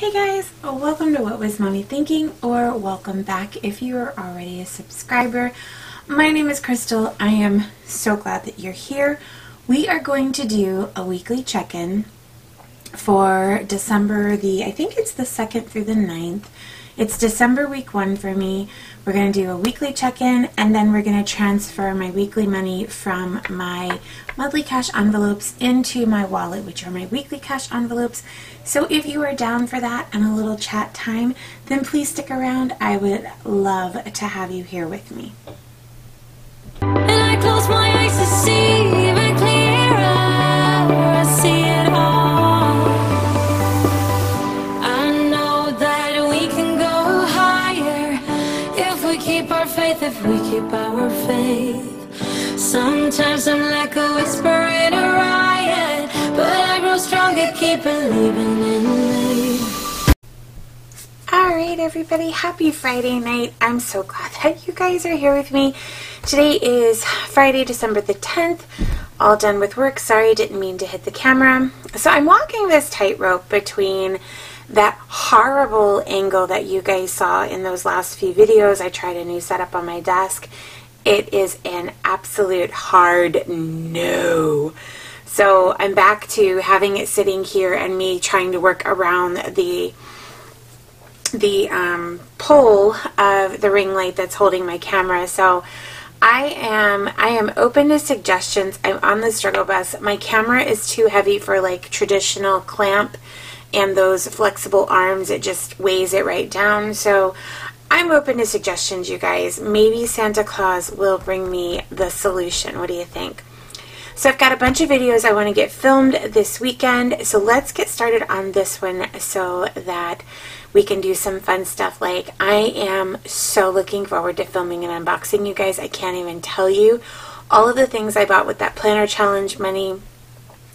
Hey guys, uh, welcome to What Was Mommy Thinking, or welcome back if you are already a subscriber. My name is Crystal. I am so glad that you're here. We are going to do a weekly check-in for December the, I think it's the 2nd through the 9th. It's December week one for me. We're going to do a weekly check-in and then we're going to transfer my weekly money from my monthly cash envelopes into my wallet, which are my weekly cash envelopes. So if you are down for that and a little chat time, then please stick around. I would love to have you here with me. If we keep our faith. Sometimes I'm like a whisper in a riot, but I grow stronger, keep believing in me. Alright, everybody, happy Friday night. I'm so glad that you guys are here with me. Today is Friday, December the 10th. All done with work. Sorry, didn't mean to hit the camera. So I'm walking this tightrope between that horrible angle that you guys saw in those last few videos. I tried a new setup on my desk. It is an absolute hard no. So I'm back to having it sitting here and me trying to work around the the um, pole of the ring light that's holding my camera. So I am I am open to suggestions. I'm on the struggle bus. My camera is too heavy for like traditional clamp and those flexible arms, it just weighs it right down. So I'm open to suggestions, you guys. Maybe Santa Claus will bring me the solution. What do you think? So I've got a bunch of videos I want to get filmed this weekend. So let's get started on this one so that we can do some fun stuff. Like I am so looking forward to filming an unboxing, you guys. I can't even tell you all of the things I bought with that planner challenge money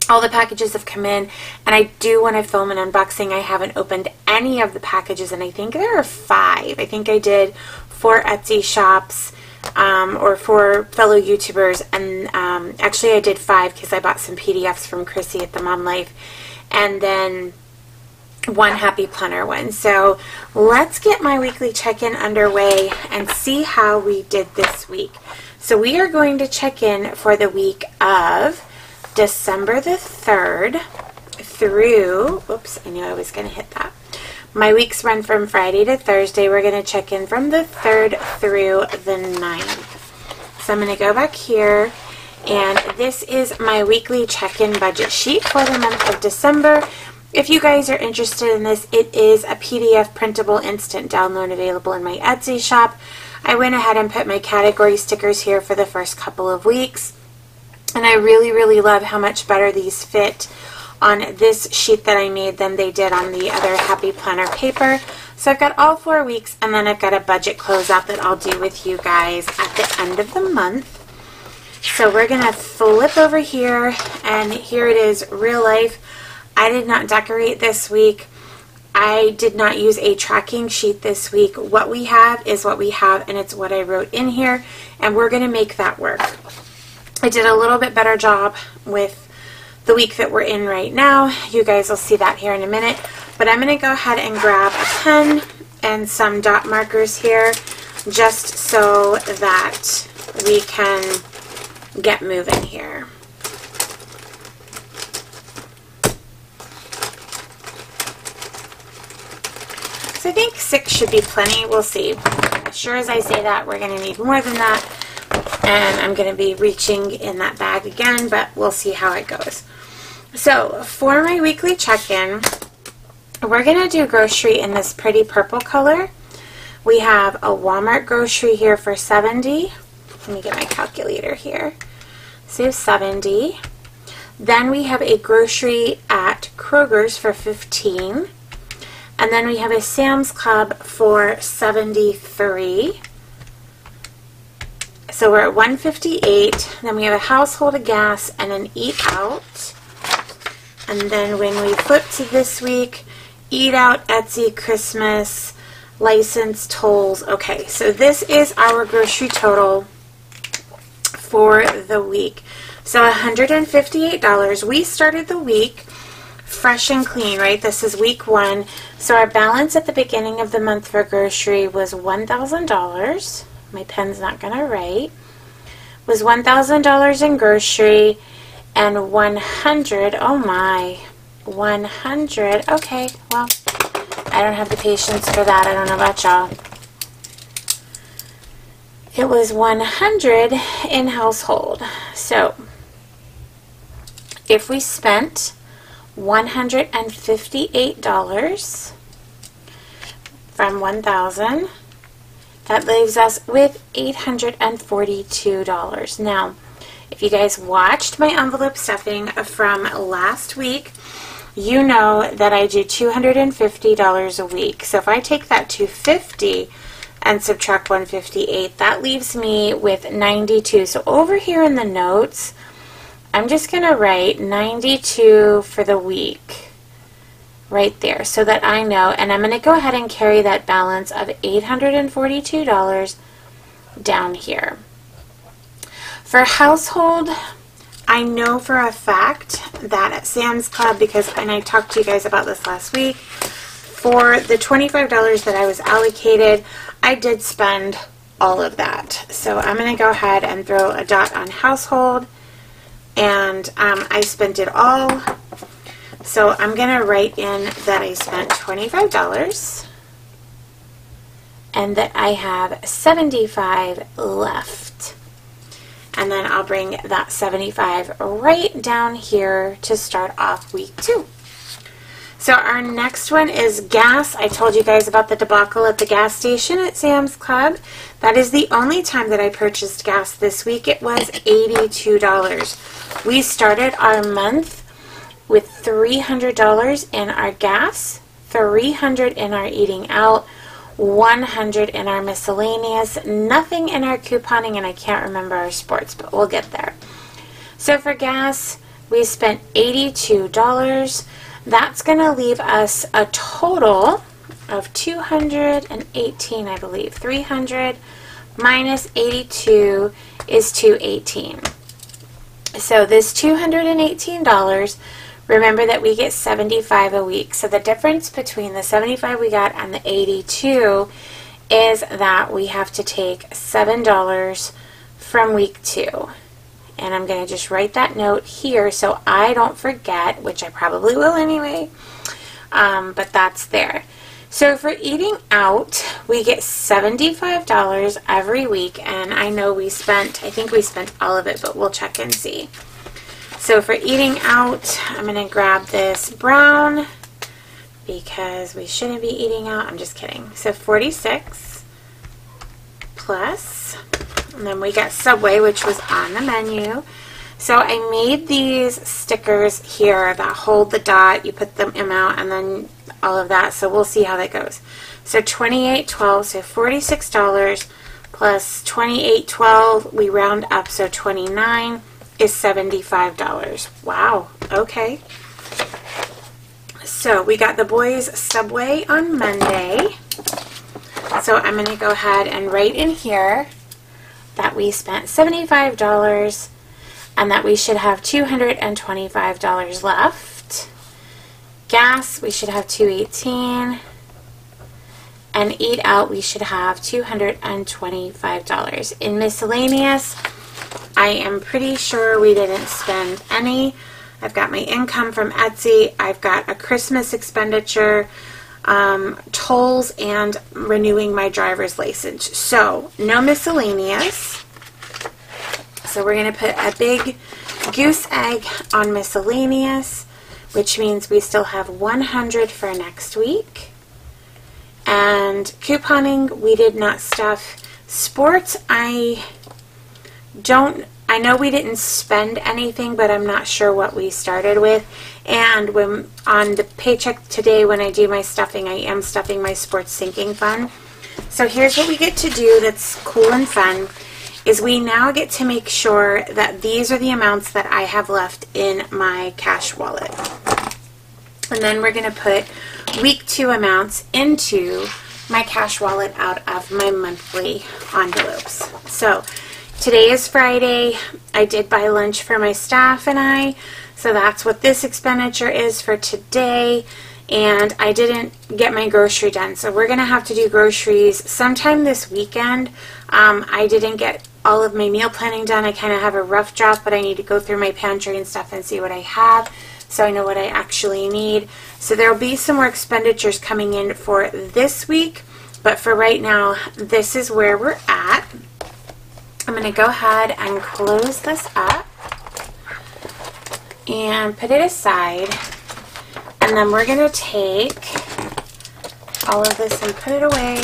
all the packages have come in and I do want to film an unboxing. I haven't opened any of the packages and I think there are five. I think I did four Etsy shops um, or four fellow YouTubers and um, actually I did five because I bought some PDFs from Chrissy at the Mom Life and then one happy planner one. So let's get my weekly check-in underway and see how we did this week. So we are going to check in for the week of December the 3rd through, whoops, I knew I was going to hit that. My weeks run from Friday to Thursday. We're going to check in from the 3rd through the 9th. So I'm going to go back here, and this is my weekly check-in budget sheet for the month of December. If you guys are interested in this, it is a PDF printable instant download available in my Etsy shop. I went ahead and put my category stickers here for the first couple of weeks. And I really, really love how much better these fit on this sheet that I made than they did on the other Happy Planner paper. So I've got all four weeks and then I've got a budget closeout that I'll do with you guys at the end of the month. So we're going to flip over here and here it is, real life. I did not decorate this week. I did not use a tracking sheet this week. What we have is what we have and it's what I wrote in here and we're going to make that work. I did a little bit better job with the week that we're in right now. You guys will see that here in a minute. But I'm going to go ahead and grab a pen and some dot markers here just so that we can get moving here. So I think six should be plenty. We'll see. As sure as I say that, we're going to need more than that and I'm going to be reaching in that bag again, but we'll see how it goes. So for my weekly check-in, we're going to do grocery in this pretty purple color. We have a Walmart grocery here for 70. Let me get my calculator here. So 70. Then we have a grocery at Kroger's for 15. And then we have a Sam's Club for 73. So we're at 158. Then we have a household of gas and an eat out. And then when we flip to this week, eat out, Etsy, Christmas, license, tolls. Okay, so this is our grocery total for the week. So $158. We started the week fresh and clean, right? This is week one. So our balance at the beginning of the month for grocery was $1,000. My pen's not going to write. Was $1,000 in grocery and 100, oh my, 100, okay, well, I don't have the patience for that. I don't know about y'all. It was 100 in household. So, if we spent $158 from 1000 that leaves us with $842. Now, if you guys watched my envelope stuffing from last week, you know that I do $250 a week. So if I take that 250 and subtract 158, that leaves me with 92. So over here in the notes, I'm just going to write 92 for the week right there so that I know. And I'm going to go ahead and carry that balance of $842 down here. For household, I know for a fact that at Sam's Club, because, and I talked to you guys about this last week, for the $25 that I was allocated, I did spend all of that. So I'm going to go ahead and throw a dot on household and um, I spent it all. So I'm going to write in that I spent $25 and that I have 75 left. And then I'll bring that 75 right down here to start off week two. So our next one is gas. I told you guys about the debacle at the gas station at Sam's Club. That is the only time that I purchased gas this week. It was $82. We started our month with $300 in our gas, 300 in our eating out, 100 in our miscellaneous, nothing in our couponing, and I can't remember our sports, but we'll get there. So for gas, we spent $82. That's going to leave us a total of 218, I believe. 300 minus 82 is 218. So this $218, remember that we get 75 a week. So the difference between the 75 we got and the 82 is that we have to take $7 from week two. And I'm going to just write that note here so I don't forget, which I probably will anyway. Um, but that's there. So for eating out, we get $75 every week. And I know we spent, I think we spent all of it, but we'll check and see. So for eating out, I'm going to grab this brown because we shouldn't be eating out. I'm just kidding. So 46 plus and then we got Subway, which was on the menu. So I made these stickers here that hold the dot. You put them out and then all of that. So we'll see how that goes. So twenty-eight twelve, so $46 plus twenty-eight twelve. we round up, so 29 is $75. Wow, okay. So we got the boys Subway on Monday. So I'm going to go ahead and write in here that we spent $75 and that we should have $225 left. Gas, we should have 218 and eat out, we should have $225. In miscellaneous, I am pretty sure we didn't spend any. I've got my income from Etsy. I've got a Christmas expenditure um, tolls and renewing my driver's license. So, no miscellaneous. So, we're going to put a big goose egg on miscellaneous, which means we still have 100 for next week. And couponing, we did not stuff. Sports, I don't I know we didn't spend anything, but I'm not sure what we started with. And when on the paycheck today, when I do my stuffing, I am stuffing my sports sinking fund. So here's what we get to do that's cool and fun is we now get to make sure that these are the amounts that I have left in my cash wallet. And then we're going to put week two amounts into my cash wallet out of my monthly envelopes. So Today is Friday. I did buy lunch for my staff and I. So that's what this expenditure is for today. And I didn't get my grocery done. So we're going to have to do groceries sometime this weekend. Um, I didn't get all of my meal planning done. I kind of have a rough draft, but I need to go through my pantry and stuff and see what I have so I know what I actually need. So there will be some more expenditures coming in for this week. But for right now, this is where we're at. I'm going to go ahead and close this up and put it aside. And then we're going to take all of this and put it away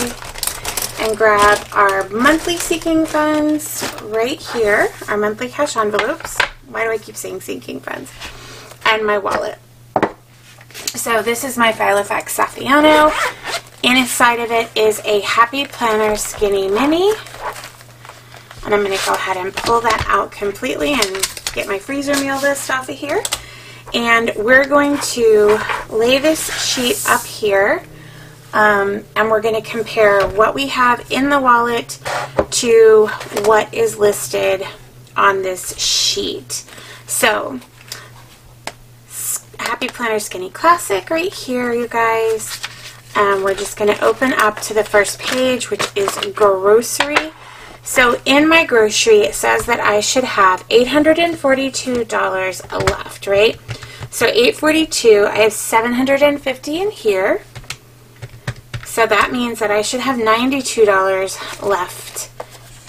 and grab our monthly seeking funds right here, our monthly cash envelopes. Why do I keep saying seeking funds? And my wallet. So this is my Filofax Saffiano. And inside of it is a Happy Planner Skinny Mini. And I'm going to go ahead and pull that out completely and get my freezer meal list off of here. And we're going to lay this sheet up here um, and we're going to compare what we have in the wallet to what is listed on this sheet. So, Happy Planner Skinny Classic right here, you guys. And we're just going to open up to the first page, which is grocery. So in my grocery, it says that I should have $842 left, right? So 842, I have 750 in here. So that means that I should have $92 left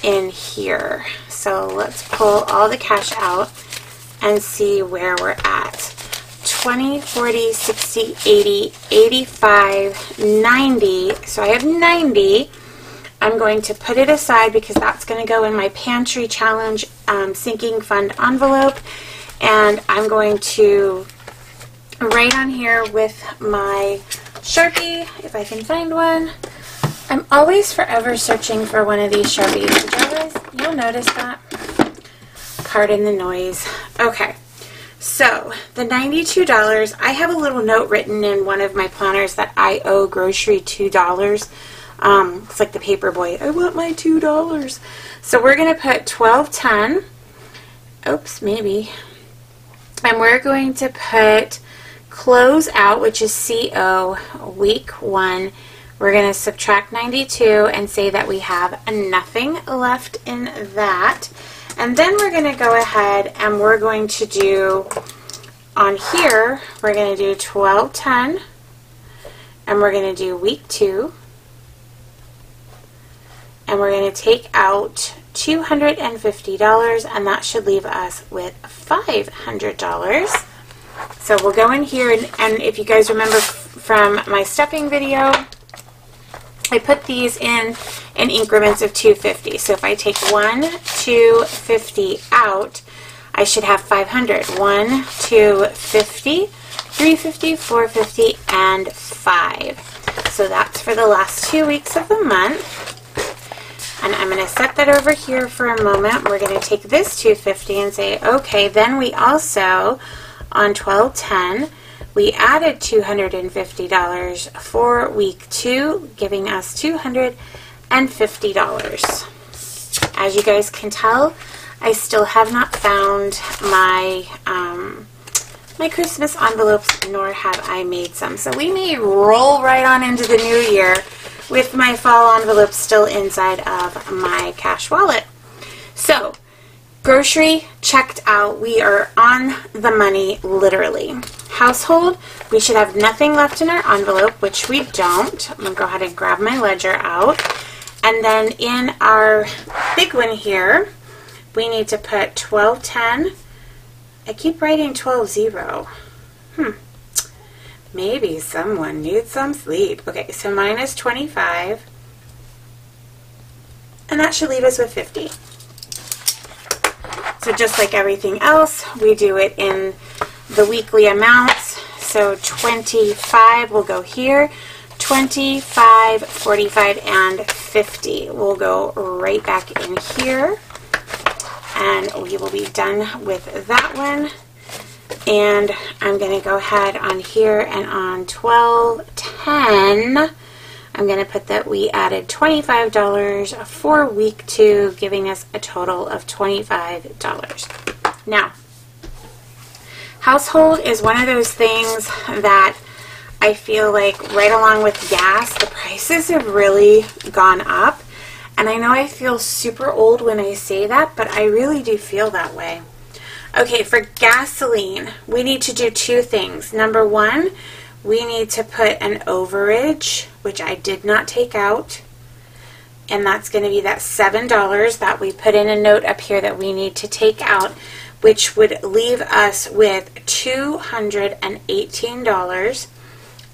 in here. So let's pull all the cash out and see where we're at. 20, 40, 60, 80, 85, 90. So I have 90. I'm going to put it aside because that's going to go in my pantry challenge um, sinking fund envelope. And I'm going to write on here with my Sharpie, if I can find one. I'm always forever searching for one of these Sharpies. Did you guys, you'll notice that? Pardon the noise. Okay. So, the $92, I have a little note written in one of my planners that I owe grocery $2. Um, it's like the paper boy. I want my $2. So we're going to put 1210. Oops, maybe. And we're going to put close out, which is CO, week one, we're going to subtract 92 and say that we have nothing left in that. And then we're going to go ahead and we're going to do, on here, we're going to do 1210, and we're going to do week two, and we're going to take out $250, and that should leave us with $500. So we'll go in here, and, and if you guys remember from my stepping video, I put these in in increments of 250. So if I take 1, 250 out, I should have 500. 1, 250, 350, 450, and 5. So that's for the last two weeks of the month. And I'm going to set that over here for a moment. We're going to take this 250 and say, okay, then we also on 1210, we added $250 for week two, giving us $250. As you guys can tell, I still have not found my um, my Christmas envelopes, nor have I made some. So we may roll right on into the new year with my fall envelope still inside of my cash wallet. So Grocery checked out. We are on the money, literally. Household, we should have nothing left in our envelope, which we don't. I'm going to go ahead and grab my ledger out. And then in our big one here, we need to put 1210. I keep writing 120. Hmm. Maybe someone needs some sleep. Okay, so minus 25. And that should leave us with 50. So just like everything else, we do it in the weekly amounts. So 25 will go here. 25, 45, and 50 will go right back in here. And we will be done with that one. And I'm going to go ahead on here and on 12, 10, I'm going to put that we added $25 for week two, giving us a total of $25. Now, Household is one of those things that I feel like right along with gas, the prices have really gone up. And I know I feel super old when I say that, but I really do feel that way. Okay, for gasoline, we need to do two things. Number one, we need to put an overage, which I did not take out. And that's going to be that $7 that we put in a note up here that we need to take out, which would leave us with $218.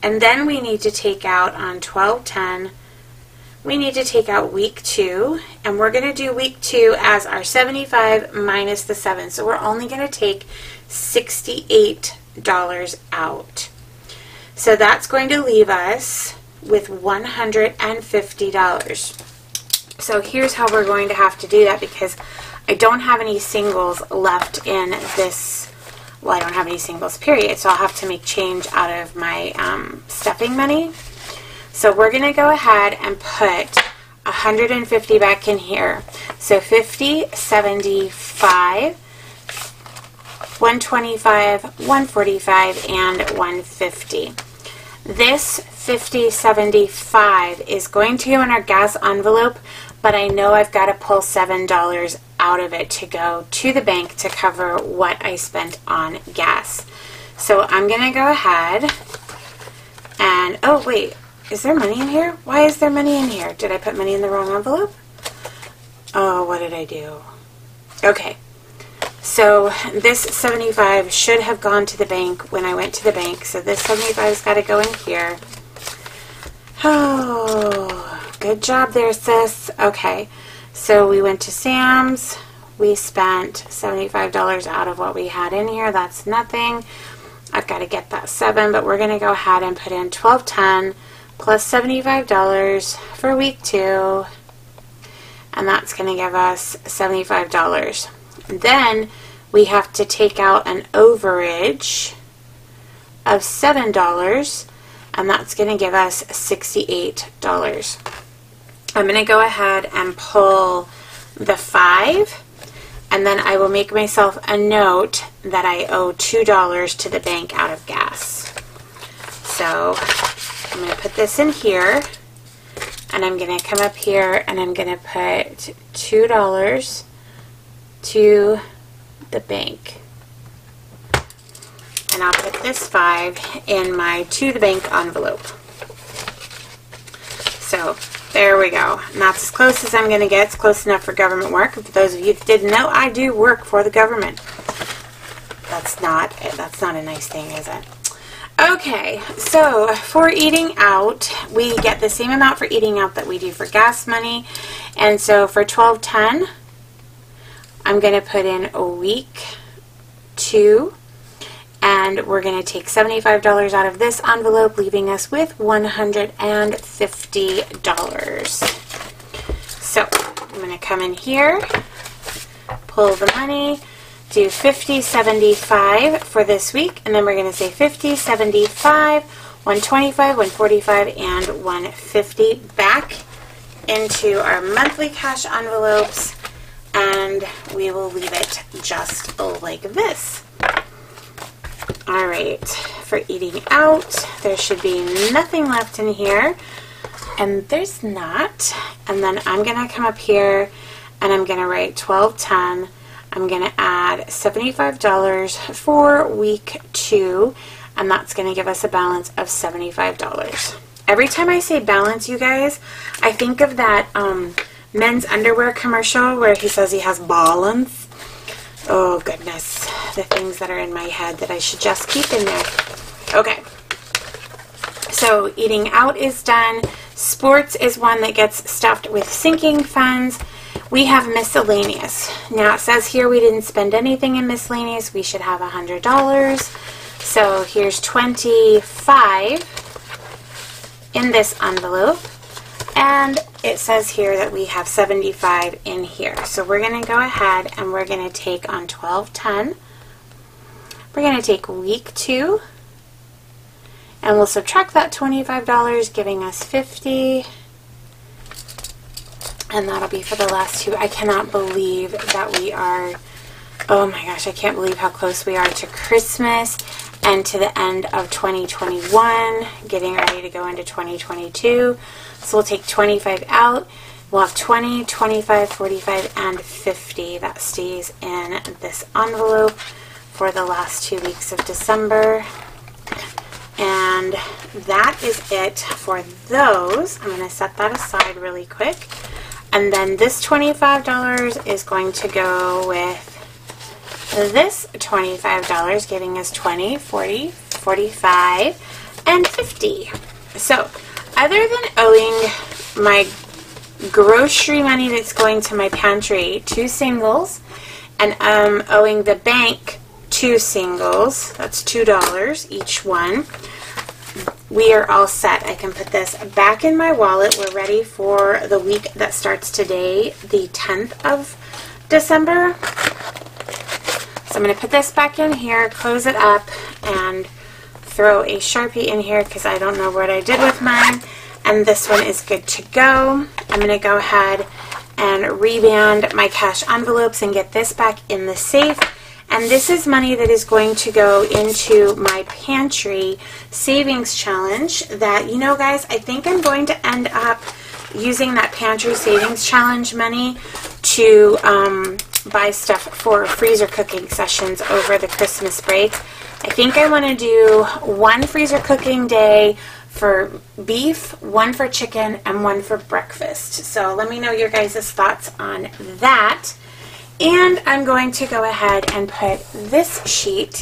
And then we need to take out on 1210 we need to take out week two, and we're going to do week two as our 75 minus the 7. So we're only going to take $68 out. So that's going to leave us with $150. So here's how we're going to have to do that because I don't have any singles left in this, well, I don't have any singles, period. So I'll have to make change out of my um, stuffing money. So we're going to go ahead and put 150 back in here. So 50, 75, 125, 145, and 150. This 50, 75 is going to go in our gas envelope, but I know I've got to pull $7 out of it to go to the bank to cover what I spent on gas. So I'm going to go ahead and, oh wait, is there money in here? Why is there money in here? Did I put money in the wrong envelope? Oh, what did I do? Okay. So this 75 should have gone to the bank when I went to the bank. So this 75's got to go in here. Oh, good job there, sis. Okay. So we went to Sam's. We spent $75 out of what we had in here. That's nothing. I've got to get that 7, but we're going to go ahead and put in 1210 plus $75 for week two, and that's going to give us $75. Then we have to take out an overage of $7, and that's going to give us $68. I'm going to go ahead and pull the 5 and then I will make myself a note that I owe $2 to the bank out of gas. So I'm going to put this in here and I'm going to come up here and I'm going to put $2 to the bank. And I'll put this 5 in my to the bank envelope. So there we go. And that's as close as I'm going to get. It's close enough for government work. For those of you that didn't know, I do work for the government. That's not that's not a nice thing, is it? Okay, so for eating out, we get the same amount for eating out that we do for gas money. And so for 1210, I'm going to put in a week two and we're going to take $75 out of this envelope, leaving us with $150. So I'm going to come in here, pull the money, do 50, 75 for this week, and then we're going to say 50, 75, 125, 145, and 150 back into our monthly cash envelopes, and we will leave it just like this. All right, for eating out, there should be nothing left in here, and there's not. And then I'm going to come up here and I'm going to write 1210 I'm going to add $75 for week two, and that's going to give us a balance of $75. Every time I say balance, you guys, I think of that um, men's underwear commercial where he says he has balance. Oh, goodness. The things that are in my head that I should just keep in there. Okay. So, eating out is done. Sports is one that gets stuffed with sinking funds. We have miscellaneous. Now it says here we didn't spend anything in miscellaneous. We should have $100. So here's 25 in this envelope. And it says here that we have 75 in here. So we're going to go ahead and we're going to take on 1210. We're going to take week 2 and we'll subtract that $25 giving us 50 and that'll be for the last two. I cannot believe that we are oh my gosh, I can't believe how close we are to Christmas and to the end of 2021, getting ready to go into 2022. So we'll take 25 out. We'll have 20, 25, 45, and 50 that stays in this envelope for the last two weeks of December. And that is it for those. I'm going to set that aside really quick. And then this $25 is going to go with this $25, giving us 20, 40, 45, and 50. So, other than owing my grocery money that's going to my pantry, two singles, and um, owing the bank two singles, that's $2 each one, we are all set. I can put this back in my wallet. We're ready for the week that starts today, the 10th of December. So I'm going to put this back in here, close it up, and throw a Sharpie in here because I don't know what I did with mine. And this one is good to go. I'm going to go ahead and reband my cash envelopes and get this back in the safe. And this is money that is going to go into my pantry savings challenge that, you know, guys, I think I'm going to end up using that pantry savings challenge money to um, buy stuff for freezer cooking sessions over the Christmas break. I think I want to do one freezer cooking day for beef, one for chicken, and one for breakfast. So let me know your guys' thoughts on that. And I'm going to go ahead and put this sheet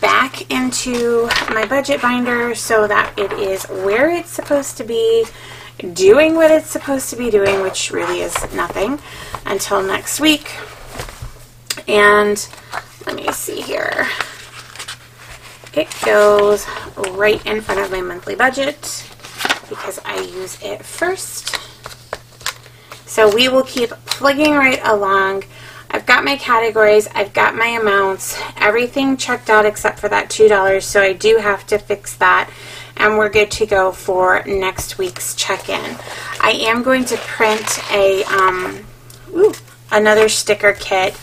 back into my budget binder so that it is where it's supposed to be, doing what it's supposed to be doing, which really is nothing until next week. And let me see here. It goes right in front of my monthly budget because I use it first. So we will keep plugging right along. I've got my categories, I've got my amounts, everything checked out except for that $2, so I do have to fix that, and we're good to go for next week's check-in. I am going to print a, um, ooh, another sticker kit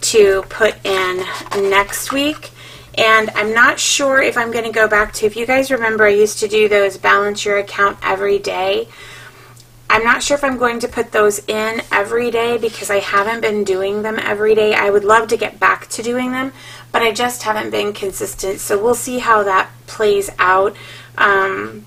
to put in next week, and I'm not sure if I'm going to go back to, if you guys remember, I used to do those balance your account every day. I'm not sure if I'm going to put those in every day because I haven't been doing them every day. I would love to get back to doing them, but I just haven't been consistent. So we'll see how that plays out. Um,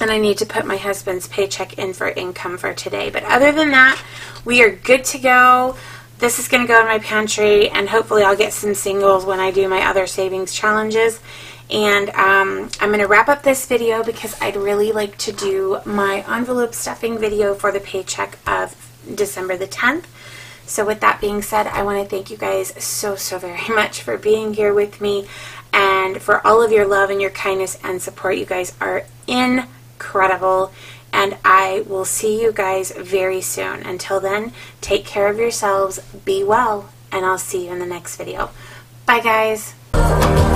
and I need to put my husband's paycheck in for income for today. But other than that, we are good to go. This is going to go in my pantry, and hopefully, I'll get some singles when I do my other savings challenges. And um, I'm going to wrap up this video because I'd really like to do my envelope stuffing video for the paycheck of December the 10th. So with that being said, I want to thank you guys so, so very much for being here with me and for all of your love and your kindness and support. You guys are incredible. And I will see you guys very soon. Until then, take care of yourselves, be well, and I'll see you in the next video. Bye, guys.